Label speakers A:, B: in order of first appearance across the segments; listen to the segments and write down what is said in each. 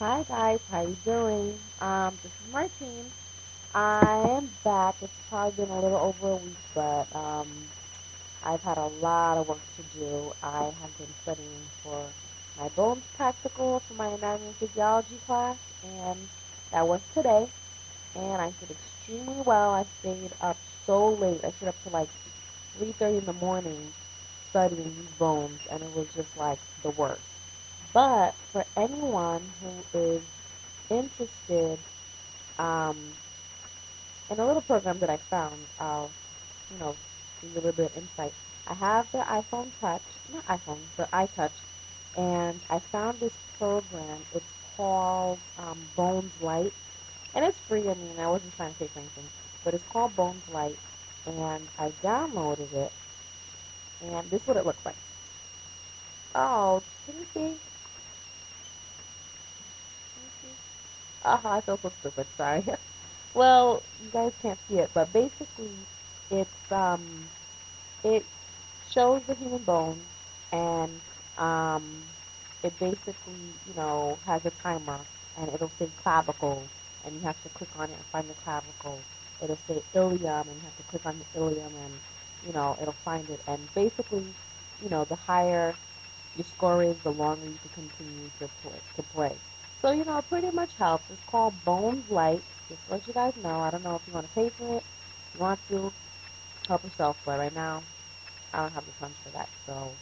A: Hi guys, how you doing? Um, this is Martine. I am back. It's probably been a little over a week, but um, I've had a lot of work to do. I have been studying for my bones practical for my anatomy and physiology class, and that was today. And I did extremely well. I stayed up so late. I stayed up to like 3:30 in the morning studying these bones, and it was just like the worst. But for anyone who is interested um, in a little program that I found, I'll, you know, give you a little bit of insight. I have the iPhone Touch, not iPhone, the iTouch, and I found this program. It's called um, Bones Light, and it's free. I mean, I wasn't trying to pay for anything, but it's called Bones Light, and I downloaded it, and this is what it looks like. Oh, can you see? Uh, I feel so stupid. Sorry. well, you guys can't see it, but basically, it's um, it shows the human bone, and um, it basically, you know, has a timer, and it'll say clavicle, and you have to click on it and find the clavicle. It'll say ilium, and you have to click on the ilium, and you know, it'll find it. And basically, you know, the higher your score is, the longer you can continue to play. To play. So, you know, it pretty much helps. It's called Bones Light. Just to let you guys know. I don't know if you want to pay for it. You want to, help yourself. But right now, I don't have the funds for that. So,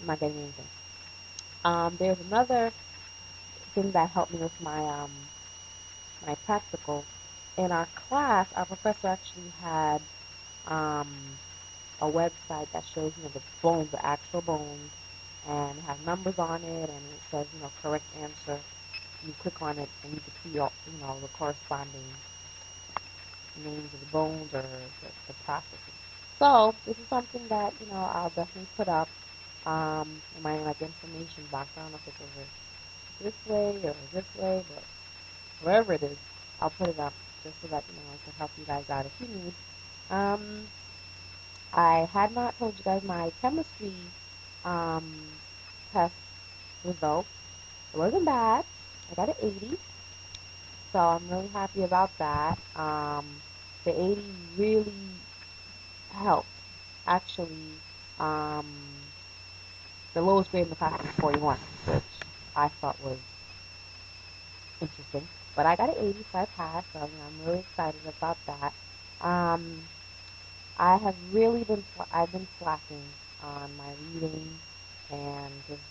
A: I'm not getting anything. Um, there's another thing that helped me with my, um, my practical. In our class, our professor actually had um, a website that shows, you know, the bones, the actual bones, and have numbers on it, and it says, you know, correct answer you click on it and you can see all, you know, the corresponding names of the bones or the, the processes. So this is something that, you know, I'll definitely put up um, in my like information box. I don't know if it's over this way or this way, but wherever it is, I'll put it up just so that, you know, I can help you guys out if you need. Um, I had not told you guys my chemistry um, test results. It wasn't bad. I got an 80. So I'm really happy about that. Um, the 80 really helped. Actually, um, the lowest grade in the class was 41, which I thought was interesting. But I got an 80, so I passed. So I'm really excited about that. Um, I have really been I've been slacking on my reading and just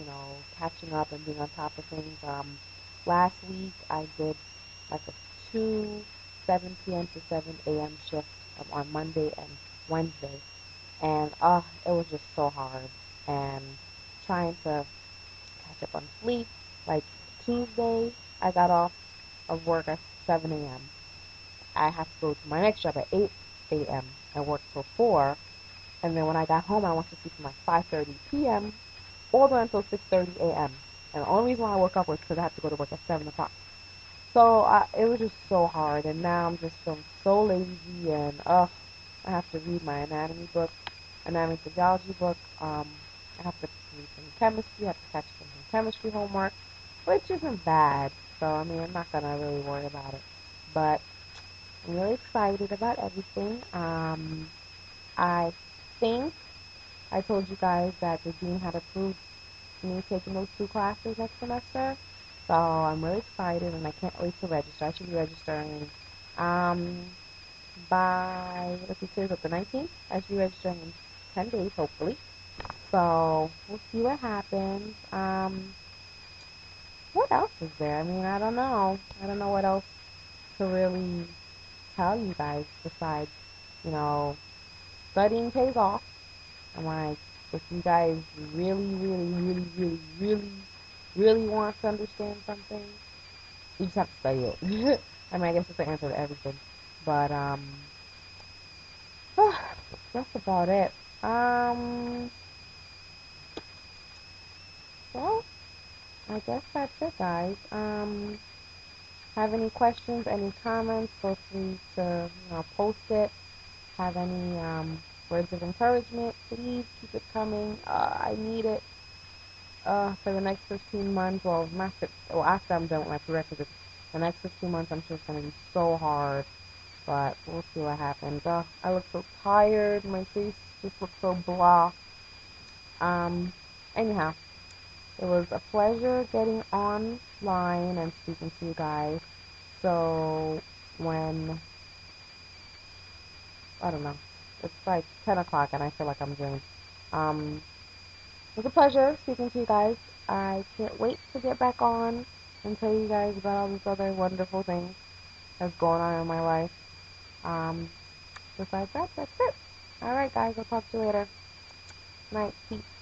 A: you know, catching up and being on top of things. Um, last week I did like a two 7 p.m. to 7 a.m. shift on Monday and Wednesday, and uh, it was just so hard. And trying to catch up on sleep. Like Tuesday, I got off of work at 7 a.m. I have to go to my next job at 8 a.m. and work till 4. And then when I got home, I went to sleep from like 5:30 p.m all the way until 6.30 a.m. And the only reason why I woke up was because I had to go to work at 7 o'clock. So I, it was just so hard, and now I'm just feeling so lazy, and ugh, I have to read my anatomy book, anatomy physiology book. Um, I have to read some chemistry, I have to catch some chemistry homework, which isn't bad. So I mean, I'm not gonna really worry about it. But I'm really excited about everything. Um, I think I told you guys that the dean had approved me taking those two classes next semester. So I'm really excited and I can't wait to register. I should be registering um, by, let's see, today's what, the 19th? I should be registering in 10 days, hopefully. So we'll see what happens. Um, what else is there? I mean, I don't know. I don't know what else to really tell you guys besides, you know, studying pays off. I'm like, if you guys really, really, really, really, really, really want to understand something, you just have to study it. I mean, I guess it's the answer to everything. But, um, that's about it. Um, well, I guess that's it, guys. Um, have any questions, any comments, feel free to, you know, post it. Have any, um, words of encouragement, please keep it coming. Uh, I need it. uh, for the next 15 months, well, well, after I'm done with my prerequisites, the next 15 months I'm sure it's going to be so hard, but we'll see what happens. Uh, I look so tired, my face just looks so blah. Um, anyhow, it was a pleasure getting online and speaking to you guys. So, when, I don't know, it's like 10 o'clock and I feel like I'm dreaming. Um, it was a pleasure speaking to you guys. I can't wait to get back on and tell you guys about all these other wonderful things that's going on in my life. Um, besides that, that's it. Alright guys, I'll talk to you later. Night. Peace.